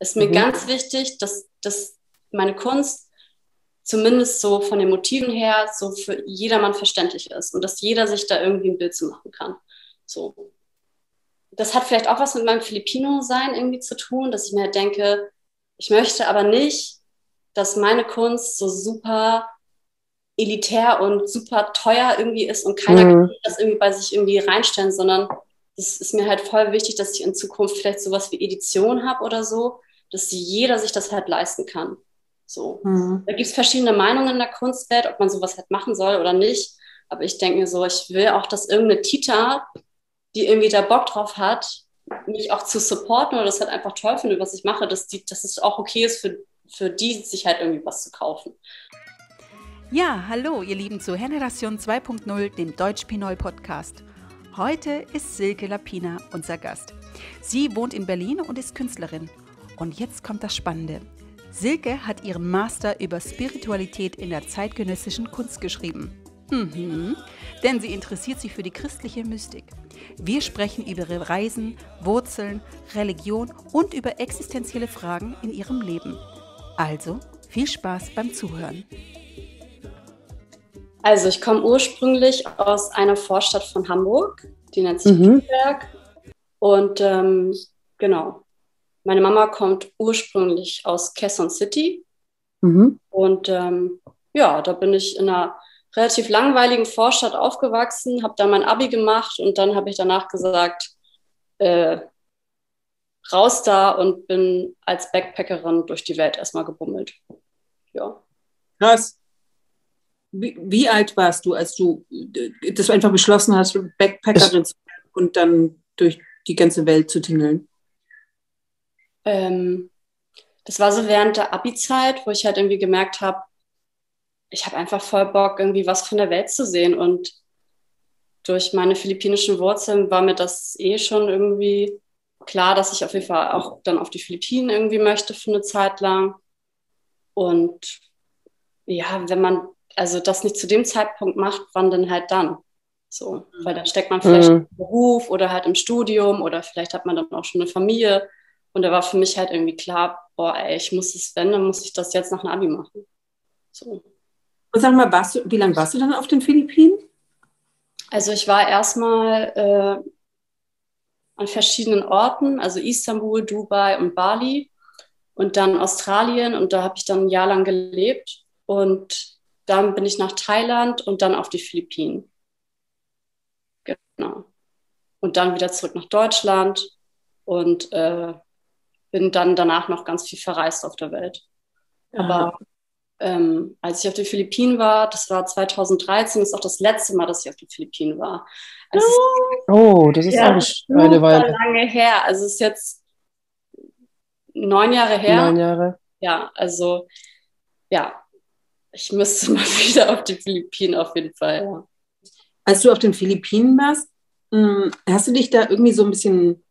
ist mir mhm. ganz wichtig, dass, dass meine Kunst zumindest so von den Motiven her so für jedermann verständlich ist und dass jeder sich da irgendwie ein Bild zu machen kann. So. Das hat vielleicht auch was mit meinem Filipino-Sein irgendwie zu tun, dass ich mir halt denke, ich möchte aber nicht, dass meine Kunst so super elitär und super teuer irgendwie ist und keiner mhm. kann das irgendwie bei sich irgendwie reinstellen, sondern es ist mir halt voll wichtig, dass ich in Zukunft vielleicht sowas wie Edition habe oder so, dass jeder sich das halt leisten kann. So. Mhm. Da gibt es verschiedene Meinungen in der Kunstwelt, ob man sowas halt machen soll oder nicht. Aber ich denke mir so, ich will auch, dass irgendeine Tita, die irgendwie da Bock drauf hat, mich auch zu supporten oder das halt einfach toll finde, was ich mache, dass, die, dass es auch okay ist für, für die, sich halt irgendwie was zu kaufen. Ja, hallo, ihr Lieben zu Generation 2.0, dem Deutsch-Pinol-Podcast. Heute ist Silke Lapina unser Gast. Sie wohnt in Berlin und ist Künstlerin. Und jetzt kommt das Spannende. Silke hat ihren Master über Spiritualität in der zeitgenössischen Kunst geschrieben. Mhm. Denn sie interessiert sich für die christliche Mystik. Wir sprechen über ihre Reisen, Wurzeln, Religion und über existenzielle Fragen in ihrem Leben. Also viel Spaß beim Zuhören. Also ich komme ursprünglich aus einer Vorstadt von Hamburg, die nennt sich mhm. Und ähm, genau, meine Mama kommt ursprünglich aus Quezon City. Mhm. Und ähm, ja, da bin ich in einer relativ langweiligen Vorstadt aufgewachsen, habe da mein Abi gemacht und dann habe ich danach gesagt, äh, raus da und bin als Backpackerin durch die Welt erstmal gebummelt. Ja. Krass. Wie, wie, alt warst du, als du das einfach beschlossen hast, Backpackerin zu und dann durch die ganze Welt zu tingeln? Ähm, das war so während der Abi-Zeit, wo ich halt irgendwie gemerkt habe, ich habe einfach voll Bock, irgendwie was von der Welt zu sehen. Und durch meine philippinischen Wurzeln war mir das eh schon irgendwie klar, dass ich auf jeden Fall auch dann auf die Philippinen irgendwie möchte für eine Zeit lang. Und ja, wenn man also das nicht zu dem Zeitpunkt macht, wann denn halt dann? So, weil dann steckt man vielleicht mhm. im Beruf oder halt im Studium oder vielleicht hat man dann auch schon eine Familie. Und da war für mich halt irgendwie klar, boah, ey, ich muss es, wenn, dann muss ich das jetzt nach einem Abi machen. So. Und sag mal, warst du, wie lange warst du dann auf den Philippinen? Also ich war erstmal äh, an verschiedenen Orten, also Istanbul, Dubai und Bali und dann Australien und da habe ich dann ein Jahr lang gelebt und dann bin ich nach Thailand und dann auf die Philippinen. Genau. Und dann wieder zurück nach Deutschland und äh, bin dann danach noch ganz viel verreist auf der Welt. Aber ähm, als ich auf den Philippinen war, das war 2013, ist auch das letzte Mal, dass ich auf den Philippinen war. Also oh, das ist ja, auch eine Weile. lange her. Also es ist jetzt neun Jahre her. Neun Jahre. Ja, also ja, ich müsste mal wieder auf die Philippinen auf jeden Fall. Ja. Als du auf den Philippinen warst, hm, hast du dich da irgendwie so ein bisschen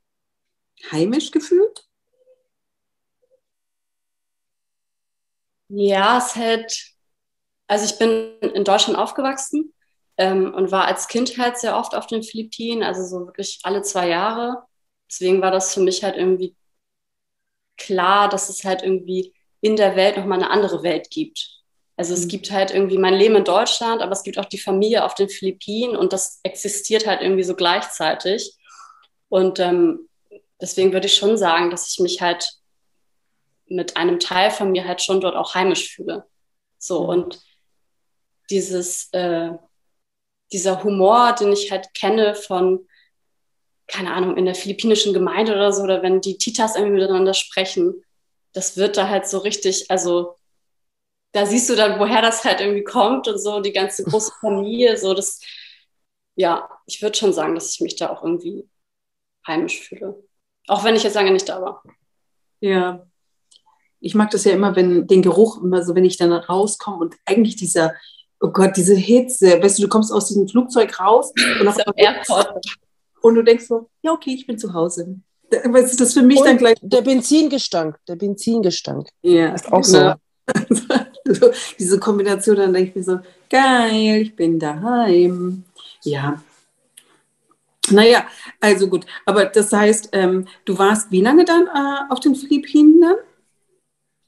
heimisch gefühlt? Ja, es hält, also ich bin in Deutschland aufgewachsen ähm, und war als Kind halt sehr oft auf den Philippinen, also so wirklich alle zwei Jahre. Deswegen war das für mich halt irgendwie klar, dass es halt irgendwie in der Welt nochmal eine andere Welt gibt. Also es mhm. gibt halt irgendwie mein Leben in Deutschland, aber es gibt auch die Familie auf den Philippinen und das existiert halt irgendwie so gleichzeitig. Und ähm, deswegen würde ich schon sagen, dass ich mich halt mit einem Teil von mir halt schon dort auch heimisch fühle. So mhm. und dieses, äh, dieser Humor, den ich halt kenne von, keine Ahnung, in der philippinischen Gemeinde oder so, oder wenn die Titas irgendwie miteinander sprechen, das wird da halt so richtig, also da siehst du dann, woher das halt irgendwie kommt und so, die ganze große Familie, so das, ja, ich würde schon sagen, dass ich mich da auch irgendwie heimisch fühle. Auch wenn ich jetzt lange nicht da war. Ja, ich mag das ja immer, wenn den Geruch, immer so, wenn ich dann rauskomme und eigentlich dieser, oh Gott, diese Hitze, weißt du, du kommst aus diesem Flugzeug raus und, auf Airport. und du denkst so, ja, okay, ich bin zu Hause. Was ist das für mich und dann gleich? Der Benzingestank, der Benzingestank. Ja, ist auch so. diese Kombination, dann denke ich mir so, geil, ich bin daheim. Ja. Naja, also gut. Aber das heißt, ähm, du warst wie lange dann äh, auf den Philippinen dann?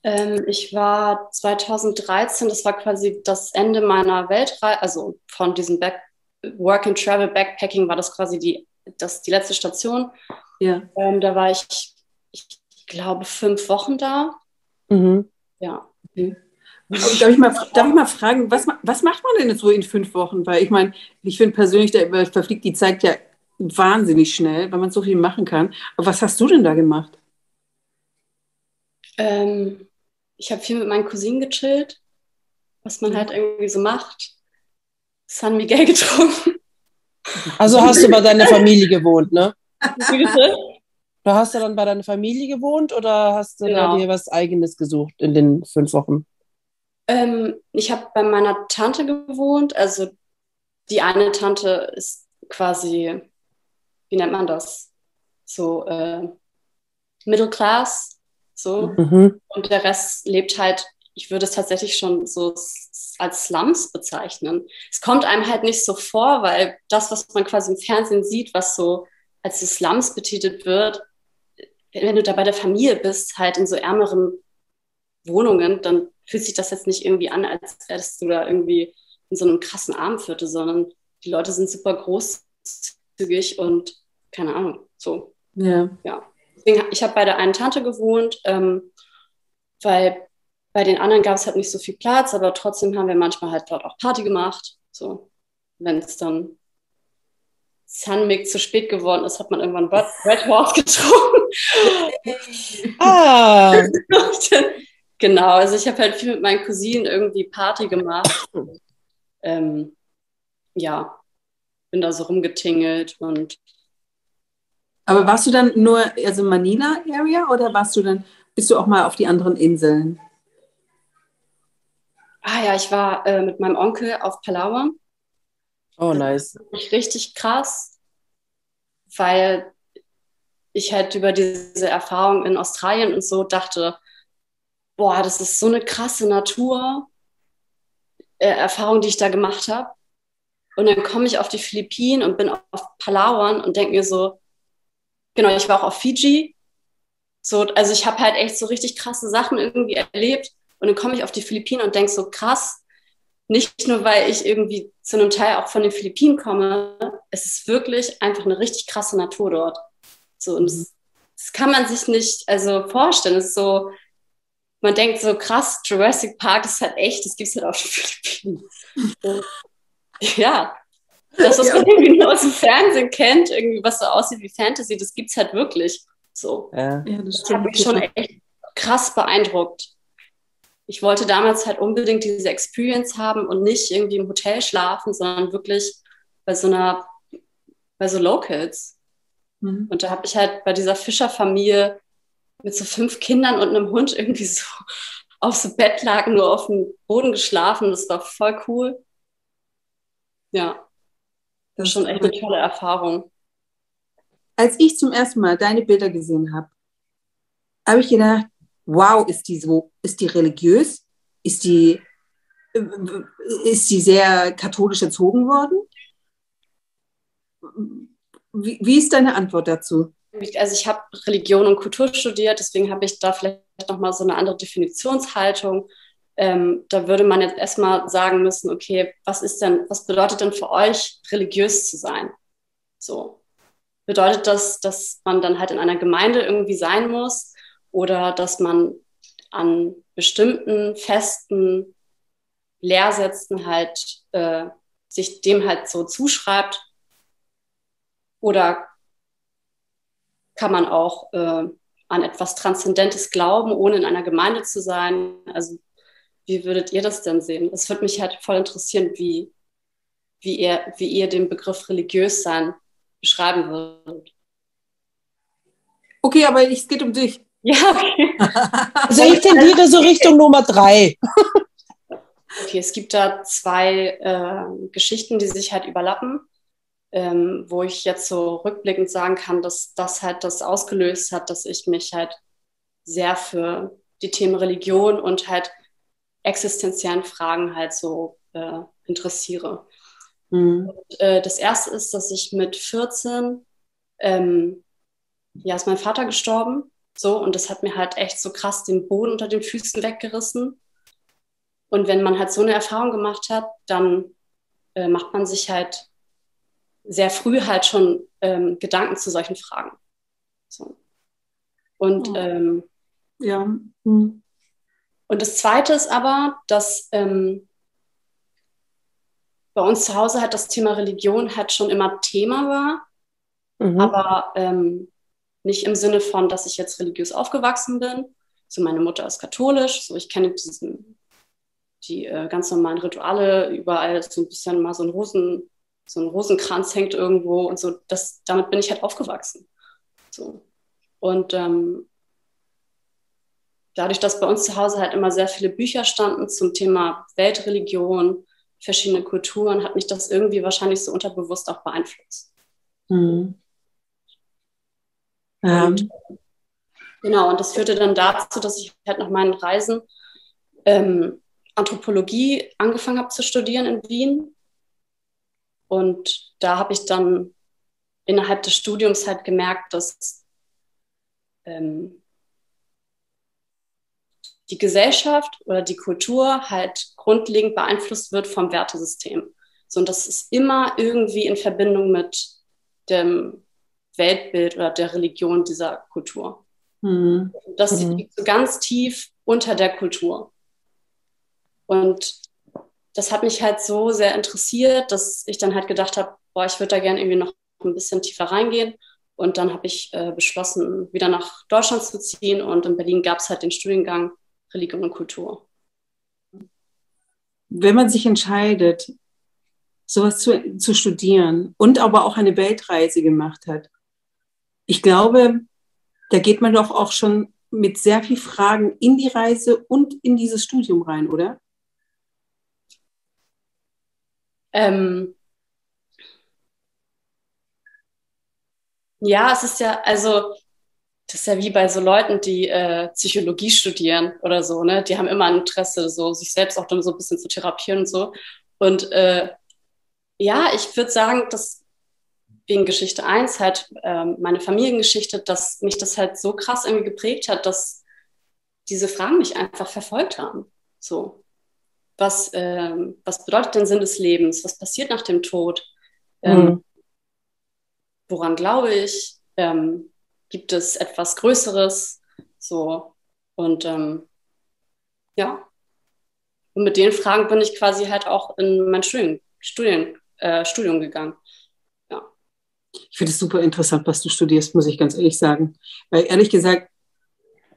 Ähm, ich war 2013, das war quasi das Ende meiner Weltreise, also von diesem Back Work and Travel Backpacking war das quasi die, das, die letzte Station. Ja. Ähm, da war ich, ich glaube, fünf Wochen da. Mhm. Ja. Okay. Darf ich, mal, darf ich mal fragen, was, was macht man denn jetzt so in fünf Wochen? Weil ich meine, ich finde persönlich, der verfliegt die Zeit ja wahnsinnig schnell, weil man so viel machen kann. Aber was hast du denn da gemacht? Ähm, ich habe viel mit meinen Cousinen gechillt, was man halt irgendwie so macht. San Miguel getrunken. Also hast du bei deiner Familie gewohnt, ne? Du hast du dann bei deiner Familie gewohnt oder hast du genau. dir was Eigenes gesucht in den fünf Wochen? Ähm, ich habe bei meiner Tante gewohnt. Also die eine Tante ist quasi, wie nennt man das? So äh, Middle Class. So. Mhm. Und der Rest lebt halt, ich würde es tatsächlich schon so als Slums bezeichnen. Es kommt einem halt nicht so vor, weil das, was man quasi im Fernsehen sieht, was so als die Slums betitelt wird, wenn du da bei der Familie bist, halt in so ärmeren Wohnungen, dann fühlt sich das jetzt nicht irgendwie an, als wärst du da irgendwie in so einem krassen Armviertel, sondern die Leute sind super großzügig und keine Ahnung, so. Ja. ja. Deswegen, ich habe bei der einen Tante gewohnt, ähm, weil bei den anderen gab es halt nicht so viel Platz, aber trotzdem haben wir manchmal halt dort auch Party gemacht. So, wenn es dann Sunmig zu spät geworden ist, hat man irgendwann Red Horse getrunken. ah. genau, also ich habe halt viel mit meinen Cousinen irgendwie Party gemacht. ähm, ja, bin da so rumgetingelt und. Aber warst du dann nur, also Manila-Area oder warst du dann, bist du auch mal auf die anderen Inseln? Ah ja, ich war äh, mit meinem Onkel auf Palawan. Oh, nice. Richtig krass, weil ich halt über diese Erfahrung in Australien und so dachte, boah, das ist so eine krasse Natur, äh, Erfahrung, die ich da gemacht habe. Und dann komme ich auf die Philippinen und bin auf Palawan und denke mir so, genau, ich war auch auf Fiji. So, also ich habe halt echt so richtig krasse Sachen irgendwie erlebt. Und dann komme ich auf die Philippinen und denke so, krass, nicht nur, weil ich irgendwie zu einem Teil auch von den Philippinen komme, es ist wirklich einfach eine richtig krasse Natur dort. So, und das, das kann man sich nicht also vorstellen. Es ist so, man denkt so krass, Jurassic Park ist halt echt, das gibt es halt auch schon Philippinen. So, ja, das, was man irgendwie nur aus dem Fernsehen kennt, irgendwie was so aussieht wie Fantasy, das gibt es halt wirklich. So. Ja, das, das hat mich schon echt krass beeindruckt ich wollte damals halt unbedingt diese Experience haben und nicht irgendwie im Hotel schlafen, sondern wirklich bei so einer, bei so Locals. Mhm. Und da habe ich halt bei dieser Fischerfamilie mit so fünf Kindern und einem Hund irgendwie so auf so Bettlaken nur auf dem Boden geschlafen. Das war voll cool. Ja, das ist schon echt eine tolle Erfahrung. Als ich zum ersten Mal deine Bilder gesehen habe, habe ich gedacht, wow, ist die so, ist die religiös? Ist die, ist die sehr katholisch erzogen worden? Wie, wie ist deine Antwort dazu? Also ich habe Religion und Kultur studiert, deswegen habe ich da vielleicht nochmal so eine andere Definitionshaltung. Ähm, da würde man jetzt erstmal sagen müssen, okay, was ist denn, was bedeutet denn für euch, religiös zu sein? So. Bedeutet das, dass man dann halt in einer Gemeinde irgendwie sein muss? oder dass man an bestimmten festen Lehrsätzen halt äh, sich dem halt so zuschreibt oder kann man auch äh, an etwas Transzendentes glauben, ohne in einer Gemeinde zu sein. Also wie würdet ihr das denn sehen? Es würde mich halt voll interessieren, wie, wie, ihr, wie ihr den Begriff religiös sein beschreiben würdet. Okay, aber es geht um dich. Ja, okay. Also ich tendiere so Richtung Nummer drei. Okay, es gibt da zwei äh, Geschichten, die sich halt überlappen, ähm, wo ich jetzt so rückblickend sagen kann, dass das halt das ausgelöst hat, dass ich mich halt sehr für die Themen Religion und halt existenziellen Fragen halt so äh, interessiere. Mhm. Und, äh, das erste ist, dass ich mit 14, ähm, ja, ist mein Vater gestorben. So, und das hat mir halt echt so krass den Boden unter den Füßen weggerissen. Und wenn man halt so eine Erfahrung gemacht hat, dann äh, macht man sich halt sehr früh halt schon ähm, Gedanken zu solchen Fragen. So. Und oh. ähm, ja. Hm. Und das Zweite ist aber, dass ähm, bei uns zu Hause halt das Thema Religion halt schon immer Thema war, mhm. aber ähm, nicht im Sinne von, dass ich jetzt religiös aufgewachsen bin. So meine Mutter ist katholisch, so ich kenne diesen, die äh, ganz normalen Rituale, überall so ein bisschen mal so ein Rosen, so ein Rosenkranz hängt irgendwo und so. Das, damit bin ich halt aufgewachsen. So. Und ähm, dadurch, dass bei uns zu Hause halt immer sehr viele Bücher standen zum Thema Weltreligion, verschiedene Kulturen, hat mich das irgendwie wahrscheinlich so unterbewusst auch beeinflusst. Mhm. Ja. Und, genau, und das führte dann dazu, dass ich halt nach meinen Reisen ähm, Anthropologie angefangen habe zu studieren in Wien. Und da habe ich dann innerhalb des Studiums halt gemerkt, dass ähm, die Gesellschaft oder die Kultur halt grundlegend beeinflusst wird vom Wertesystem. So, und das ist immer irgendwie in Verbindung mit dem Weltbild oder der Religion dieser Kultur. Mhm. Das mhm. liegt so ganz tief unter der Kultur. Und das hat mich halt so sehr interessiert, dass ich dann halt gedacht habe, boah, ich würde da gerne irgendwie noch ein bisschen tiefer reingehen. Und dann habe ich äh, beschlossen, wieder nach Deutschland zu ziehen. Und in Berlin gab es halt den Studiengang Religion und Kultur. Wenn man sich entscheidet, sowas zu, zu studieren und aber auch eine Weltreise gemacht hat, ich glaube, da geht man doch auch schon mit sehr viel Fragen in die Reise und in dieses Studium rein, oder? Ähm, ja, es ist ja, also das ist ja wie bei so Leuten, die äh, Psychologie studieren oder so, ne? Die haben immer ein Interesse, so sich selbst auch dann so ein bisschen zu therapieren und so. Und äh, ja, ich würde sagen, dass wegen Geschichte 1 halt äh, meine Familiengeschichte, dass mich das halt so krass irgendwie geprägt hat, dass diese Fragen mich einfach verfolgt haben. So, was, ähm, was bedeutet denn Sinn des Lebens? Was passiert nach dem Tod? Ähm, mhm. Woran glaube ich? Ähm, gibt es etwas Größeres? So. Und ähm, ja. Und mit den Fragen bin ich quasi halt auch in mein Studien, Studien, äh, Studium gegangen. Ja. Ich finde es super interessant, was du studierst, muss ich ganz ehrlich sagen. Weil ehrlich gesagt,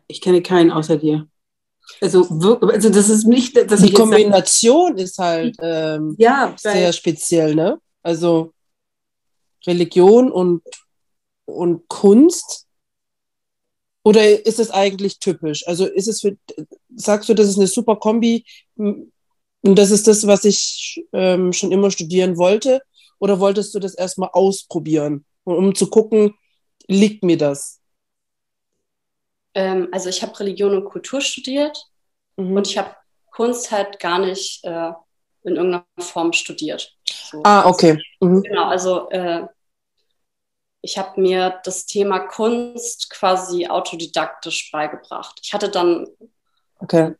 ich kenne keinen außer dir. Also, also das ist nicht, dass die Kombination ist halt ähm, ja, sehr speziell, ne? Also Religion und, und Kunst oder ist es eigentlich typisch? Also ist es für, sagst du, das ist eine super Kombi und das ist das, was ich ähm, schon immer studieren wollte? Oder wolltest du das erstmal ausprobieren, um zu gucken, liegt mir das? Ähm, also ich habe Religion und Kultur studiert mhm. und ich habe Kunst halt gar nicht äh, in irgendeiner Form studiert. So. Ah, okay. Mhm. Genau, also äh, ich habe mir das Thema Kunst quasi autodidaktisch beigebracht. Ich hatte dann okay.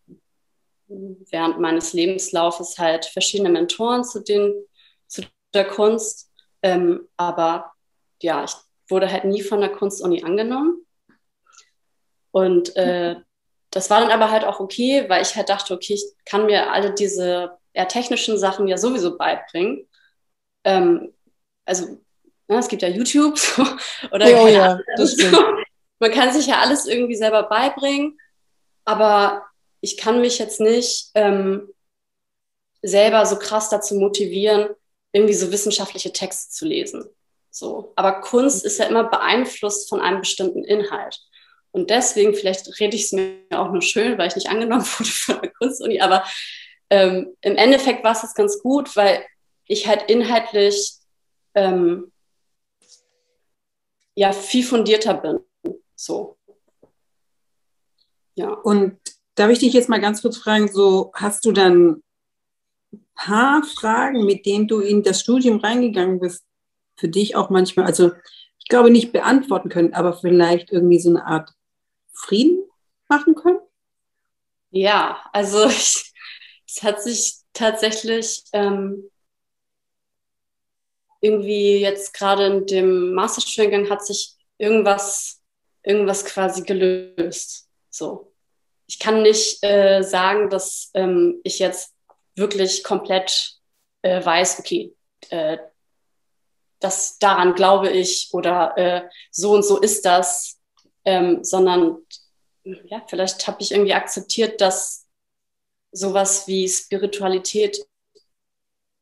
während meines Lebenslaufes halt verschiedene Mentoren zu, den, zu der Kunst, ähm, aber ja, ich wurde halt nie von der Kunstuni angenommen. Und äh, das war dann aber halt auch okay, weil ich halt dachte, okay, ich kann mir alle diese eher technischen Sachen ja sowieso beibringen. Ähm, also Ne, es gibt ja YouTube so, oder oh, ja, das stimmt. Man kann sich ja alles irgendwie selber beibringen, aber ich kann mich jetzt nicht ähm, selber so krass dazu motivieren, irgendwie so wissenschaftliche Texte zu lesen. So. Aber Kunst ist ja immer beeinflusst von einem bestimmten Inhalt. Und deswegen, vielleicht rede ich es mir auch nur schön, weil ich nicht angenommen wurde von der Kunstuni, aber ähm, im Endeffekt war es das ganz gut, weil ich halt inhaltlich ähm, ja viel fundierter bin. So. Ja. Und darf ich dich jetzt mal ganz kurz fragen, so hast du dann paar Fragen, mit denen du in das Studium reingegangen bist, für dich auch manchmal, also ich glaube nicht beantworten können, aber vielleicht irgendwie so eine Art Frieden machen können? Ja, also ich, es hat sich tatsächlich ähm, irgendwie jetzt gerade in dem Masterstudiengang hat sich irgendwas, irgendwas quasi gelöst. So. Ich kann nicht äh, sagen, dass ähm, ich jetzt wirklich komplett äh, weiß, okay, äh, das daran glaube ich oder äh, so und so ist das, ähm, sondern ja, vielleicht habe ich irgendwie akzeptiert, dass sowas wie Spiritualität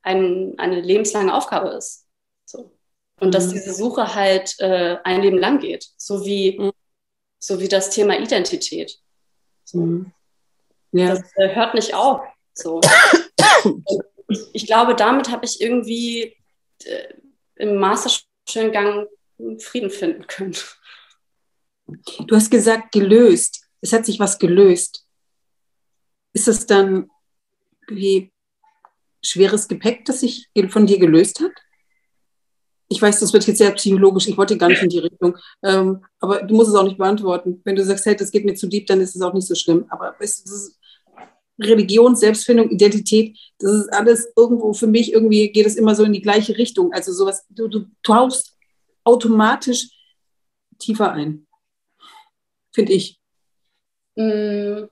ein, eine lebenslange Aufgabe ist. So. Und mhm. dass diese Suche halt äh, ein Leben lang geht, so wie, mhm. so wie das Thema Identität. So. Mhm. Ja. Das äh, hört nicht auf. So. ich glaube, damit habe ich irgendwie äh, im Masterstudiengang Frieden finden können. Du hast gesagt, gelöst. Es hat sich was gelöst. Ist es dann wie schweres Gepäck, das sich von dir gelöst hat? Ich weiß, das wird jetzt sehr psychologisch, ich wollte gar nicht in die Richtung, ähm, aber du musst es auch nicht beantworten. Wenn du sagst, hey, das geht mir zu deep, dann ist es auch nicht so schlimm. Aber weißt du, Religion, Selbstfindung, Identität, das ist alles irgendwo, für mich irgendwie geht es immer so in die gleiche Richtung. Also sowas, du, du tauchst automatisch tiefer ein, finde ich. Mm.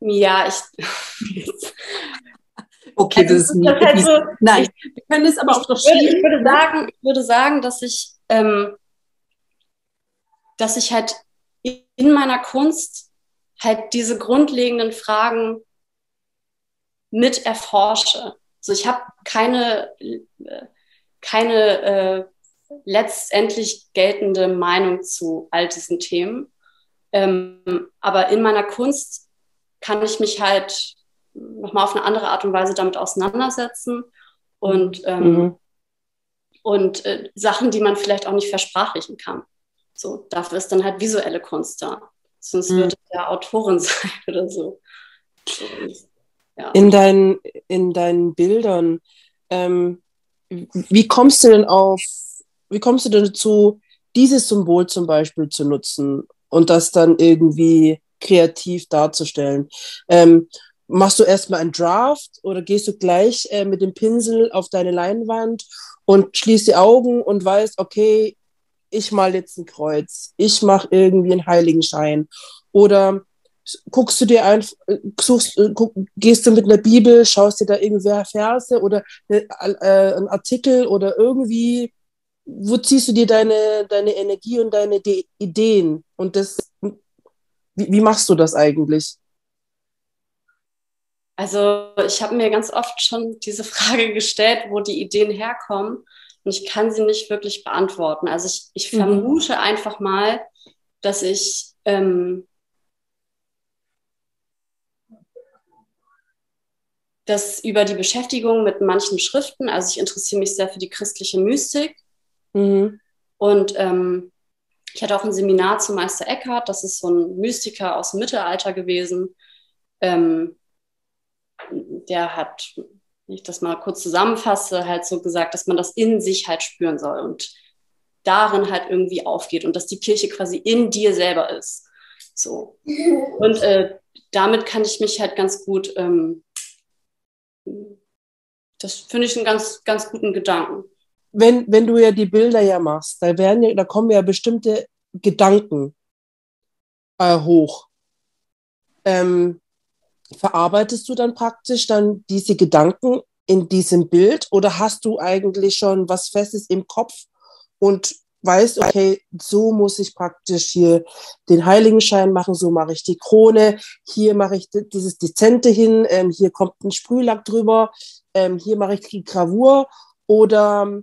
Ja, ich. Okay, also, das ist. Das halt so, nein, wir können es aber auch doch schieben. Ich würde sagen, ich würde sagen dass ich, ähm, dass ich halt in meiner Kunst halt diese grundlegenden Fragen mit erforsche. Also ich habe keine, keine äh, letztendlich geltende Meinung zu all diesen Themen. Ähm, aber in meiner Kunst kann ich mich halt nochmal auf eine andere Art und Weise damit auseinandersetzen und, ähm, mhm. und äh, Sachen, die man vielleicht auch nicht versprachlichen kann. So, dafür ist dann halt visuelle Kunst da. Sonst mhm. würde ja Autorin sein oder so. Und, ja. In, dein, in deinen Bildern, ähm, wie kommst du denn auf, wie kommst du denn dazu, dieses Symbol zum Beispiel zu nutzen und das dann irgendwie kreativ darzustellen? Ähm, machst du erstmal einen Draft oder gehst du gleich äh, mit dem Pinsel auf deine Leinwand und schließt die Augen und weißt, okay, ich mal jetzt ein Kreuz, ich mache irgendwie einen Heiligenschein. Oder guckst du dir einfach, suchst, äh, guck, gehst du mit einer Bibel, schaust dir da irgendwer Verse oder äh, äh, einen Artikel oder irgendwie, wo ziehst du dir deine, deine Energie und deine De Ideen? Und das, wie, wie machst du das eigentlich? Also ich habe mir ganz oft schon diese Frage gestellt, wo die Ideen herkommen und ich kann sie nicht wirklich beantworten. Also ich, ich mhm. vermute einfach mal, dass ich ähm, das über die Beschäftigung mit manchen Schriften, also ich interessiere mich sehr für die christliche Mystik mhm. und ähm, ich hatte auch ein Seminar zu Meister Eckhart, das ist so ein Mystiker aus dem Mittelalter gewesen. Ähm, der hat, wenn ich das mal kurz zusammenfasse, halt so gesagt, dass man das in sich halt spüren soll und darin halt irgendwie aufgeht und dass die Kirche quasi in dir selber ist. So. Und äh, damit kann ich mich halt ganz gut, ähm, das finde ich einen ganz, ganz guten Gedanken. Wenn, wenn du ja die Bilder ja machst, da werden ja, da kommen ja bestimmte Gedanken äh, hoch. Ähm, verarbeitest du dann praktisch dann diese Gedanken in diesem Bild oder hast du eigentlich schon was Festes im Kopf und weißt, okay, so muss ich praktisch hier den Heiligenschein machen, so mache ich die Krone, hier mache ich dieses Dezente hin, ähm, hier kommt ein Sprühlack drüber, ähm, hier mache ich die Gravur oder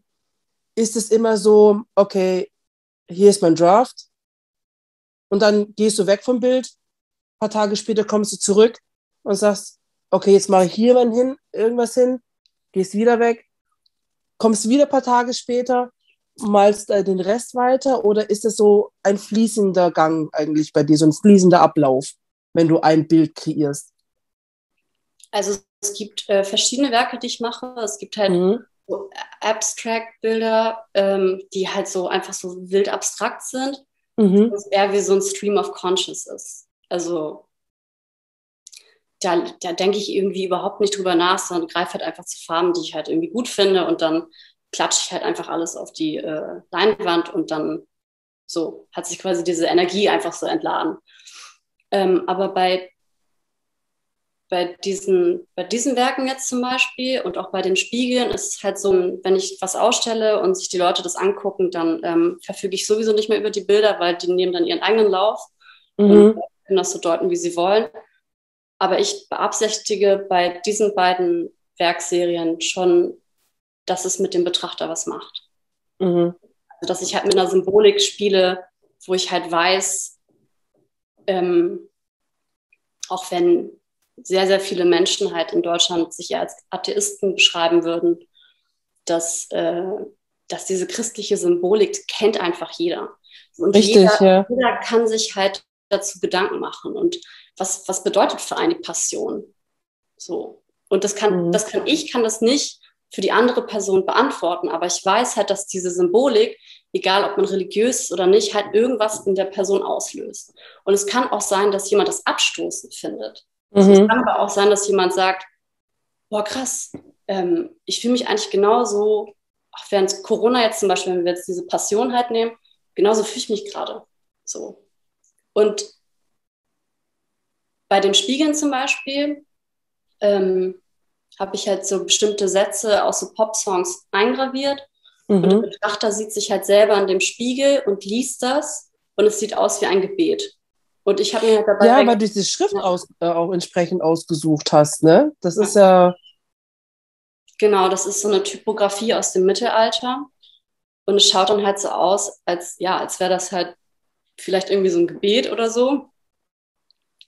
ist es immer so, okay, hier ist mein Draft und dann gehst du weg vom Bild, ein paar Tage später kommst du zurück und sagst, okay, jetzt mache ich hier mal hin, irgendwas hin, gehst wieder weg, kommst wieder ein paar Tage später, malst äh, den Rest weiter oder ist es so ein fließender Gang eigentlich bei dir, so ein fließender Ablauf? wenn du ein Bild kreierst? Also es gibt äh, verschiedene Werke, die ich mache. Es gibt halt mhm. so Abstract-Bilder, ähm, die halt so einfach so wild abstrakt sind. Mhm. Das eher wie so ein Stream of Consciousness. Also da, da denke ich irgendwie überhaupt nicht drüber nach, sondern greife halt einfach zu Farben, die ich halt irgendwie gut finde und dann klatsche ich halt einfach alles auf die äh, Leinwand und dann so hat sich quasi diese Energie einfach so entladen. Ähm, aber bei, bei, diesen, bei diesen Werken jetzt zum Beispiel und auch bei den Spiegeln ist es halt so, wenn ich was ausstelle und sich die Leute das angucken, dann ähm, verfüge ich sowieso nicht mehr über die Bilder, weil die nehmen dann ihren eigenen Lauf mhm. und können das so deuten, wie sie wollen. Aber ich beabsichtige bei diesen beiden Werkserien schon, dass es mit dem Betrachter was macht. Mhm. Also, dass ich halt mit einer Symbolik spiele, wo ich halt weiß, ähm, auch wenn sehr, sehr viele Menschen halt in Deutschland sich als Atheisten beschreiben würden, dass, äh, dass diese christliche Symbolik kennt einfach jeder. Und Richtig, jeder, ja. jeder kann sich halt dazu Gedanken machen. Und was, was bedeutet für eine Passion? So. Und das kann, mhm. das kann ich, kann das nicht für die andere Person beantworten, aber ich weiß halt, dass diese Symbolik, egal ob man religiös ist oder nicht, halt irgendwas in der Person auslöst. Und es kann auch sein, dass jemand das abstoßend findet. Also mhm. es kann aber auch sein, dass jemand sagt, boah, krass, ähm, ich fühle mich eigentlich genauso, auch während Corona jetzt zum Beispiel, wenn wir jetzt diese Passion halt nehmen, genauso fühle ich mich gerade. So. Und bei den Spiegeln zum Beispiel ähm, habe ich halt so bestimmte Sätze aus so Pop-Songs eingraviert. Mhm. Und der Betrachter sieht sich halt selber in dem Spiegel und liest das und es sieht aus wie ein Gebet. Und ich habe mir halt dabei. Ja, weil du diese Schrift aus, äh, auch entsprechend ausgesucht hast, ne? Das ist ja. Genau, das ist so eine Typografie aus dem Mittelalter. Und es schaut dann halt so aus, als ja, als wäre das halt vielleicht irgendwie so ein Gebet oder so.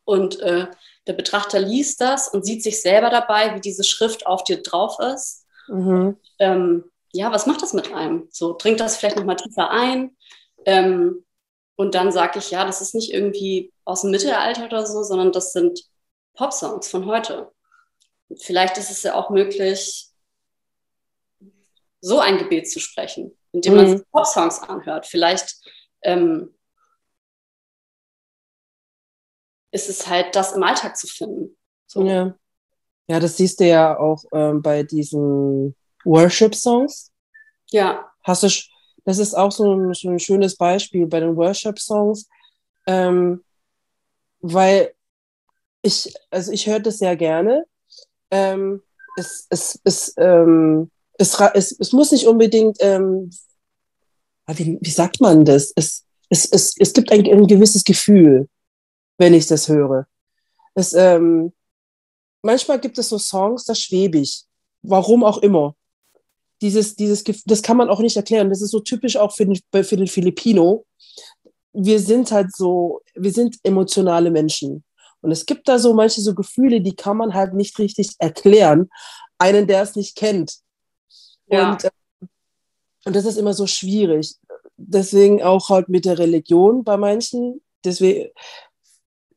Und äh, der Betrachter liest das und sieht sich selber dabei, wie diese Schrift auf dir drauf ist. Mhm. Ähm, ja, was macht das mit einem? So dringt das vielleicht nochmal tiefer ein? Ähm, und dann sage ich, ja, das ist nicht irgendwie aus dem Mittelalter oder so, sondern das sind Popsongs von heute. Vielleicht ist es ja auch möglich, so ein Gebet zu sprechen, indem man mhm. Popsongs anhört. Vielleicht ähm, ist es halt, das im Alltag zu finden. So. Ja. ja, das siehst du ja auch ähm, bei diesen Worship-Songs. Ja. Hast du, das ist auch so ein, so ein schönes Beispiel bei den Worship-Songs, ähm, weil ich, also ich höre das sehr gerne. Ähm, es, es, es, ähm, es, es, es muss nicht unbedingt, ähm, wie, wie sagt man das? Es, es, es, es gibt ein, ein gewisses Gefühl wenn ich das höre. Es, ähm, manchmal gibt es so Songs, da schwebe ich. Warum auch immer. Dieses, dieses, das kann man auch nicht erklären. Das ist so typisch auch für den, für den Filipino. Wir sind halt so, wir sind emotionale Menschen. Und es gibt da so manche so Gefühle, die kann man halt nicht richtig erklären. Einen, der es nicht kennt. Ja. Und, äh, und das ist immer so schwierig. Deswegen auch halt mit der Religion bei manchen. Deswegen,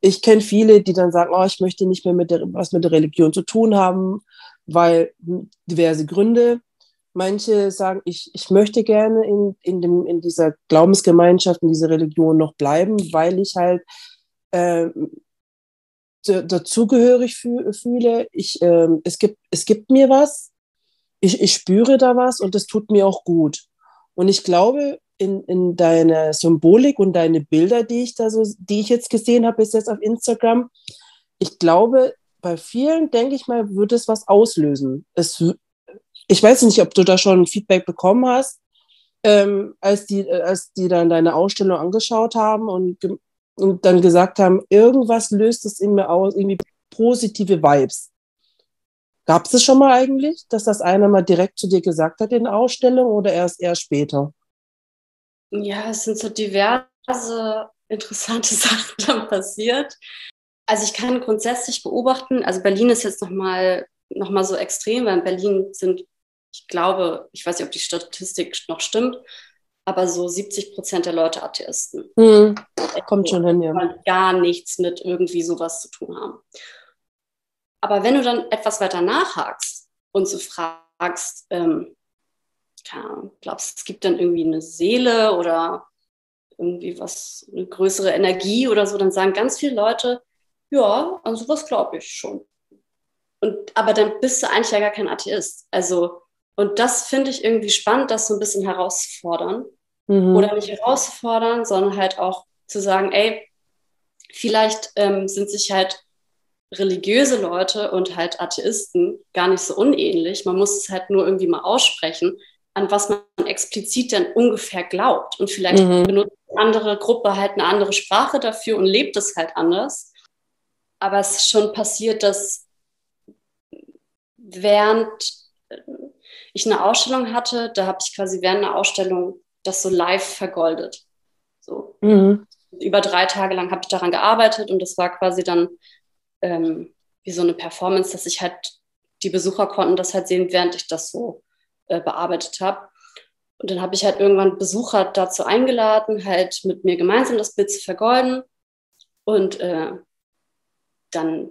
ich kenne viele, die dann sagen, oh, ich möchte nicht mehr mit der, was mit der Religion zu tun haben, weil diverse Gründe. Manche sagen, ich, ich möchte gerne in, in, dem, in dieser Glaubensgemeinschaft, in dieser Religion noch bleiben, weil ich halt äh, dazugehörig fühle. Ich, äh, es, gibt, es gibt mir was, ich, ich spüre da was und es tut mir auch gut. Und ich glaube, in, in deine Symbolik und deine Bilder, die ich da so, die ich jetzt gesehen habe, bis jetzt auf Instagram, ich glaube, bei vielen, denke ich mal, wird es was auslösen. Es, ich weiß nicht, ob du da schon Feedback bekommen hast, ähm, als, die, als die dann deine Ausstellung angeschaut haben und, und dann gesagt haben, irgendwas löst es in mir aus, irgendwie positive Vibes. Gab es das schon mal eigentlich, dass das einer mal direkt zu dir gesagt hat in der Ausstellung oder erst eher später? Ja, es sind so diverse interessante Sachen dann passiert. Also ich kann grundsätzlich beobachten, also Berlin ist jetzt nochmal noch mal so extrem, weil in Berlin sind, ich glaube, ich weiß nicht, ob die Statistik noch stimmt, aber so 70 Prozent der Leute Atheisten. Mhm. Kommt schon hin, ja. Gar nichts mit irgendwie sowas zu tun haben. Aber wenn du dann etwas weiter nachhakst und so fragst, ähm, glaubst du, es gibt dann irgendwie eine Seele oder irgendwie was, eine größere Energie oder so, dann sagen ganz viele Leute, ja, an sowas glaube ich schon. Und, aber dann bist du eigentlich ja gar kein Atheist. Also, und das finde ich irgendwie spannend, das so ein bisschen herauszufordern. Mhm. Oder nicht herauszufordern, sondern halt auch zu sagen, ey, vielleicht ähm, sind sich halt religiöse Leute und halt Atheisten gar nicht so unähnlich. Man muss es halt nur irgendwie mal aussprechen, an was man explizit dann ungefähr glaubt. Und vielleicht mhm. benutzt eine andere Gruppe halt eine andere Sprache dafür und lebt es halt anders. Aber es ist schon passiert, dass während ich eine Ausstellung hatte, da habe ich quasi während einer Ausstellung das so live vergoldet. So. Mhm. Über drei Tage lang habe ich daran gearbeitet und das war quasi dann ähm, wie so eine Performance, dass ich halt die Besucher konnten das halt sehen, während ich das so äh, bearbeitet habe. Und dann habe ich halt irgendwann Besucher dazu eingeladen, halt mit mir gemeinsam das Bild zu vergolden. Und äh, dann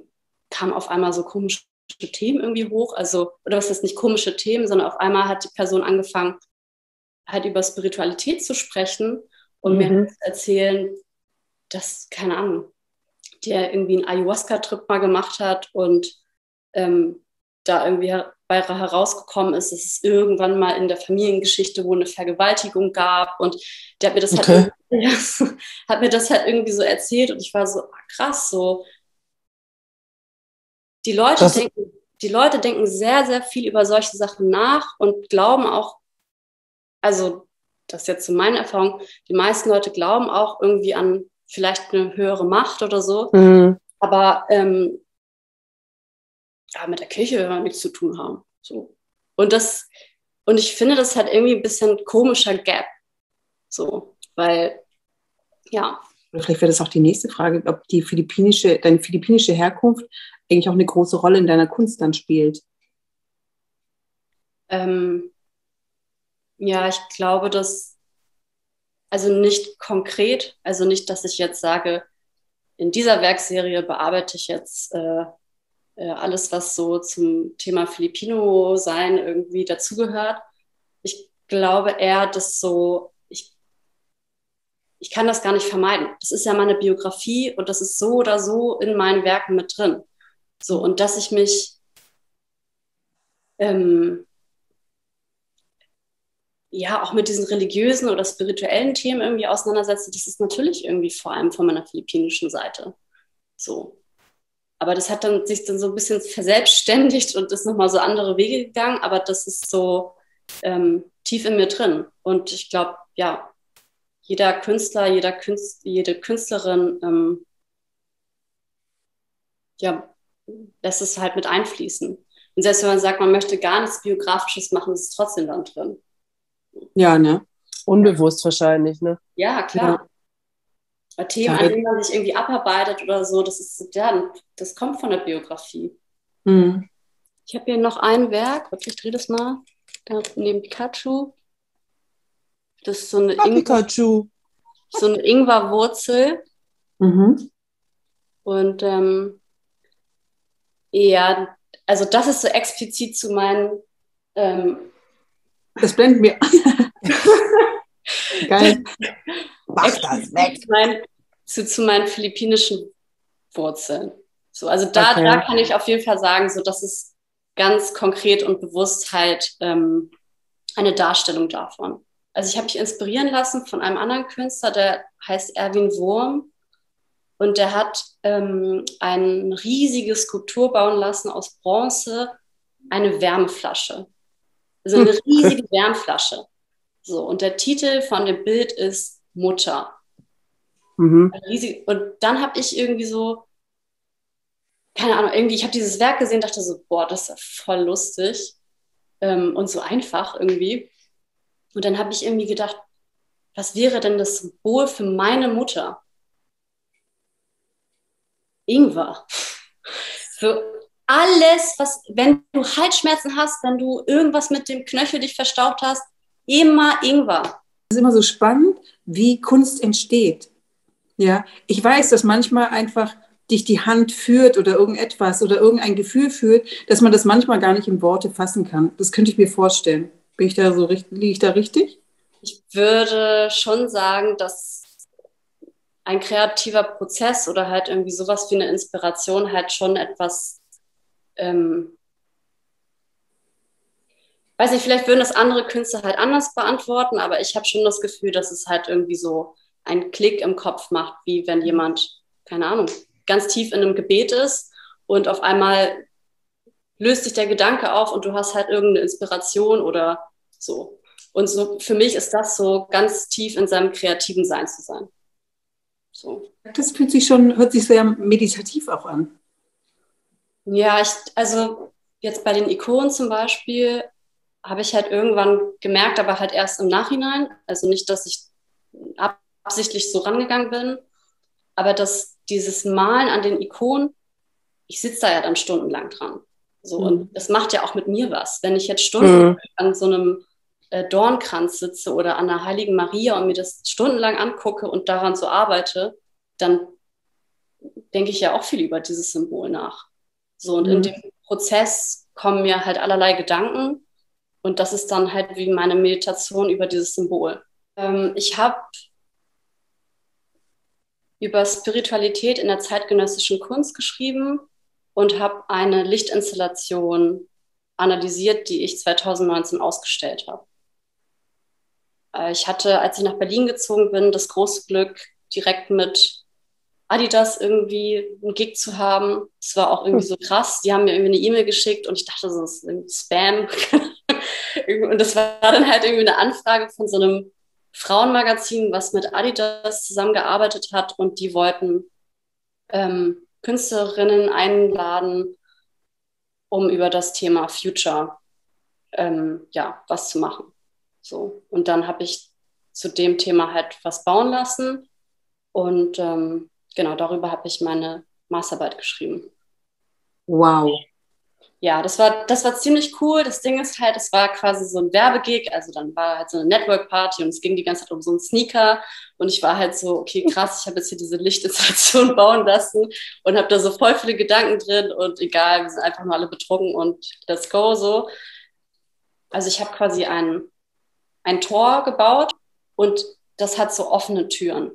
kamen auf einmal so komische Themen irgendwie hoch. Also, oder was ist nicht komische Themen, sondern auf einmal hat die Person angefangen, halt über Spiritualität zu sprechen und mhm. mir zu erzählen, dass, keine Ahnung, der irgendwie einen Ayahuasca-Trip mal gemacht hat und ähm, da irgendwie bei herausgekommen ist, dass es irgendwann mal in der Familiengeschichte wohl eine Vergewaltigung gab und der hat mir das okay. halt, hat mir das halt irgendwie so erzählt und ich war so ah, krass so. Die Leute denken, die Leute denken sehr, sehr viel über solche Sachen nach und glauben auch, also das ist jetzt so meine Erfahrung, die meisten Leute glauben auch irgendwie an vielleicht eine höhere Macht oder so. Mhm. Aber ähm, ja, mit der Kirche will man nichts zu tun haben. So. Und das, und ich finde, das hat irgendwie ein bisschen komischer Gap. So, weil, ja. Vielleicht wäre das auch die nächste Frage, ob die philippinische, deine philippinische Herkunft eigentlich auch eine große Rolle in deiner Kunst dann spielt. Ähm, ja, ich glaube, dass, also nicht konkret, also nicht, dass ich jetzt sage, in dieser Werkserie bearbeite ich jetzt äh, alles, was so zum Thema Filipino-Sein irgendwie dazugehört. Ich glaube eher, dass so, ich, ich kann das gar nicht vermeiden. Das ist ja meine Biografie und das ist so oder so in meinen Werken mit drin. So, und dass ich mich ähm, ja auch mit diesen religiösen oder spirituellen Themen irgendwie auseinandersetze, das ist natürlich irgendwie vor allem von meiner philippinischen Seite. So. Aber das hat dann sich dann so ein bisschen verselbstständigt und ist nochmal so andere Wege gegangen. Aber das ist so ähm, tief in mir drin. Und ich glaube, ja, jeder Künstler, jeder Künst, jede Künstlerin, ähm, ja, lässt es halt mit einfließen. Und selbst wenn man sagt, man möchte gar nichts Biografisches machen, ist es trotzdem dann drin. Ja, ne? Unbewusst wahrscheinlich, ne? Ja, klar. Ja. Themen, an denen man sich irgendwie abarbeitet oder so, das ist, ja, das kommt von der Biografie. Mhm. Ich habe hier noch ein Werk, warte, ich drehe das mal, da neben Pikachu. Das ist so eine, ah, Pikachu. so eine Ingwerwurzel. Mhm. Und ähm, ja, also das ist so explizit zu meinen. Ähm, das blendet mir. Geil. Mach das weg. Zu meinen, zu, zu meinen philippinischen Wurzeln. So, also da, okay. da kann ich auf jeden Fall sagen, so das ist ganz konkret und bewusst halt ähm, eine Darstellung davon. Also ich habe mich inspirieren lassen von einem anderen Künstler, der heißt Erwin Wurm. Und der hat ähm, eine riesige Skulptur bauen lassen aus Bronze, eine Wärmflasche. Also eine riesige Wärmflasche. So, und der Titel von dem Bild ist Mutter. Mhm. Und dann habe ich irgendwie so, keine Ahnung, irgendwie, ich habe dieses Werk gesehen, dachte so, boah, das ist voll lustig ähm, und so einfach irgendwie. Und dann habe ich irgendwie gedacht, was wäre denn das Symbol für meine Mutter? Ingwer. Für alles, was, wenn du Halsschmerzen hast, wenn du irgendwas mit dem Knöchel dich verstaucht hast, immer Ingwer. ist immer so spannend, wie Kunst entsteht. Ja, ich weiß, dass manchmal einfach dich die Hand führt oder irgendetwas oder irgendein Gefühl führt, dass man das manchmal gar nicht in Worte fassen kann. Das könnte ich mir vorstellen. Bin ich da so liege ich da richtig? Ich würde schon sagen, dass ein kreativer Prozess oder halt irgendwie sowas wie eine Inspiration halt schon etwas, ähm, weiß nicht, vielleicht würden das andere Künstler halt anders beantworten, aber ich habe schon das Gefühl, dass es halt irgendwie so einen Klick im Kopf macht, wie wenn jemand, keine Ahnung, ganz tief in einem Gebet ist und auf einmal löst sich der Gedanke auf und du hast halt irgendeine Inspiration oder so. Und so für mich ist das so ganz tief in seinem kreativen Sein zu sein. So. Das fühlt sich schon, hört sich sehr meditativ auch an. Ja, ich, also jetzt bei den Ikonen zum Beispiel habe ich halt irgendwann gemerkt, aber halt erst im Nachhinein. Also nicht, dass ich absichtlich so rangegangen bin, aber dass dieses Malen an den Ikonen, ich sitze da ja dann stundenlang dran. So, mhm. und das macht ja auch mit mir was. Wenn ich jetzt stundenlang mhm. an so einem äh, Dornkranz sitze oder an der Heiligen Maria und mir das stundenlang angucke und daran so arbeite, dann denke ich ja auch viel über dieses Symbol nach. So, und mhm. in dem Prozess kommen mir halt allerlei Gedanken und das ist dann halt wie meine Meditation über dieses Symbol. Ähm, ich habe über Spiritualität in der zeitgenössischen Kunst geschrieben und habe eine Lichtinstallation analysiert, die ich 2019 ausgestellt habe. Äh, ich hatte, als ich nach Berlin gezogen bin, das große Glück, direkt mit Adidas irgendwie einen Gig zu haben. Es war auch irgendwie so krass. Die haben mir irgendwie eine E-Mail geschickt und ich dachte, das ist Spam. und das war dann halt irgendwie eine Anfrage von so einem Frauenmagazin, was mit Adidas zusammengearbeitet hat und die wollten ähm, Künstlerinnen einladen, um über das Thema Future ähm, ja, was zu machen. So. Und dann habe ich zu dem Thema halt was bauen lassen und ähm, genau darüber habe ich meine Masterarbeit geschrieben. Wow ja, das war, das war ziemlich cool. Das Ding ist halt, es war quasi so ein Werbegig, also dann war halt so eine Network-Party und es ging die ganze Zeit um so einen Sneaker und ich war halt so, okay, krass, ich habe jetzt hier diese Lichtinstallation bauen lassen und habe da so voll viele Gedanken drin und egal, wir sind einfach nur alle betrunken und let's go so. Also ich habe quasi ein, ein Tor gebaut und das hat so offene Türen.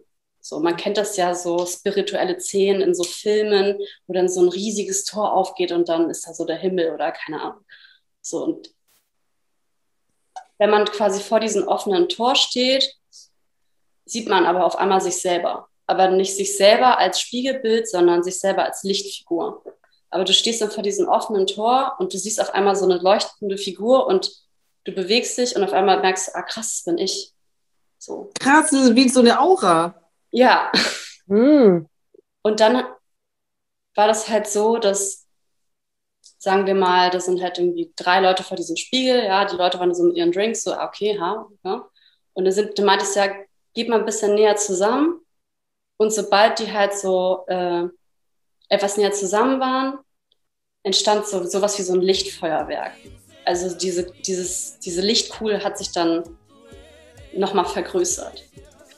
So, man kennt das ja so spirituelle Szenen in so Filmen, wo dann so ein riesiges Tor aufgeht und dann ist da so der Himmel oder keine Ahnung. So und wenn man quasi vor diesem offenen Tor steht, sieht man aber auf einmal sich selber. Aber nicht sich selber als Spiegelbild, sondern sich selber als Lichtfigur. Aber du stehst dann vor diesem offenen Tor und du siehst auf einmal so eine leuchtende Figur und du bewegst dich und auf einmal merkst du, ah krass, das bin ich. So. Krass, das ist wie so eine Aura. Ja. Mm. Und dann war das halt so, dass, sagen wir mal, da sind halt irgendwie drei Leute vor diesem Spiegel, ja, die Leute waren so mit ihren Drinks, so, okay, ha, ja. Und dann sind, du meintest ja, geht mal ein bisschen näher zusammen. Und sobald die halt so äh, etwas näher zusammen waren, entstand so sowas wie so ein Lichtfeuerwerk. Also diese, dieses, diese Lichtkugel hat sich dann nochmal vergrößert.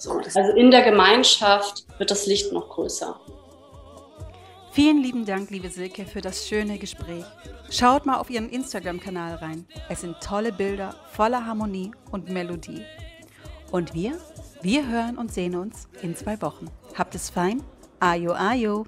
So, also in der Gemeinschaft wird das Licht noch größer. Vielen lieben Dank, liebe Silke, für das schöne Gespräch. Schaut mal auf ihren Instagram-Kanal rein. Es sind tolle Bilder voller Harmonie und Melodie. Und wir? Wir hören und sehen uns in zwei Wochen. Habt es fein. Ayo, ayo.